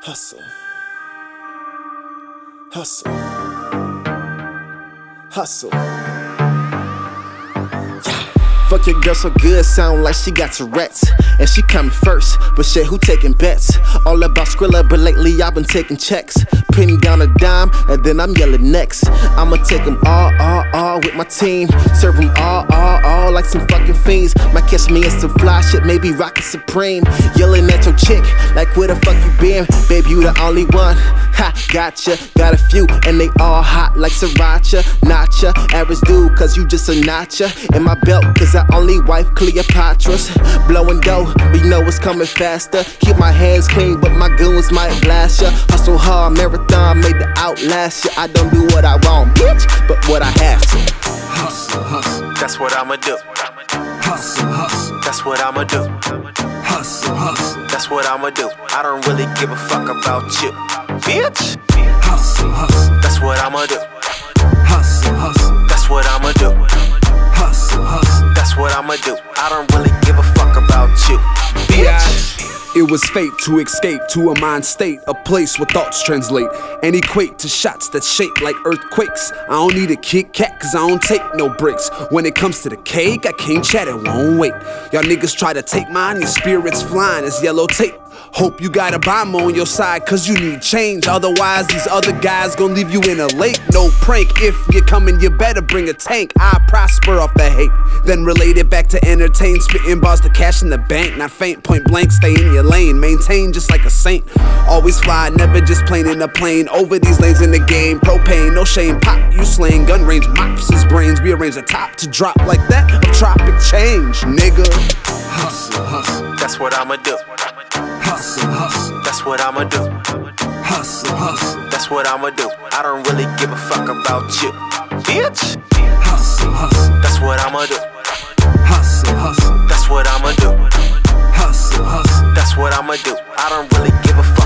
Hustle. Hustle. Hustle. Fuck your girl so good, sound like she got Tourette's. And she coming first, but shit, who taking bets? All about Skrilla, but lately I've been taking checks. Pinning down a dime, and then I'm yelling next. I'ma take them all, all, all with my team. Serve them all, all, all like some fucking fiends. Might catch me in some fly shit, maybe rockin' supreme. Yelling at your chick, like where the fuck you been? Babe, you the only one. Ha, gotcha. Got a few, and they all hot like sriracha. Nacha, average dude, cause you just a notcha. In my belt, cause I only wife Cleopatra's. Blowing dough, we know it's coming faster. Keep my hands clean, but my goons might blast ya. Hustle hard, marathon, made to outlast ya. I don't do what I want, bitch, but what I have to. Hustle, hustle, That's what I'ma do. hustle, hustle, That's what I'ma do. hustle, hustle, That's what I'ma do. I don't really give a fuck about you, bitch. hustle, hustle, That's what I'ma do. Do. I don't really give a fuck about you, bitch. It was fate to escape to a mind state, a place where thoughts translate and equate to shots that shake like earthquakes. I don't need a Kit Kat cause I don't take no breaks. When it comes to the cake, I can't chat, it won't wait. Y'all niggas try to take mine, your spirits flying, it's yellow tape. Hope you got a bomb on your side cause you need change. Otherwise, these other guys gon' leave you in a lake. No prank. If you're coming, you better bring a tank. I prosper off the hate. Then relate it back to entertain. Spitting bars to cash in the bank. Not faint, point blank, stay in your lane. Maintain just like a saint. Always fly, never just plain in a plane. Over these lanes in the game. Propane, no shame. Pop, you slaying. Gun range, mops his brains. Rearrange the top to drop like that. Of tropic change, nigga. Hustle, hustle, That's what I'ma do what I'ma do. Hustle, hustle. That's what I'ma do. I don't really give a fuck about you, bitch. Hustle, hustle. That's what I'ma do. Hustle, hustle. That's what I'ma do. Hustle, hustle. That's what I'ma do. I don't really give a fuck.